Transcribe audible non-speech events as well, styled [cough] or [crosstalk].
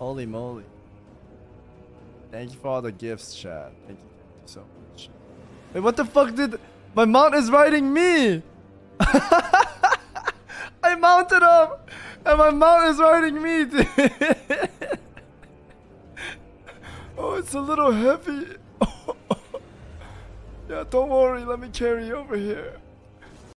Holy moly. Thank you for all the gifts, Chad. Thank you, so much. Wait, what the fuck did... My mount is riding me! [laughs] I mounted up, And my mount is riding me, [laughs] dude! oh, it's a little heavy. [laughs] yeah, don't worry. Let me carry you over here.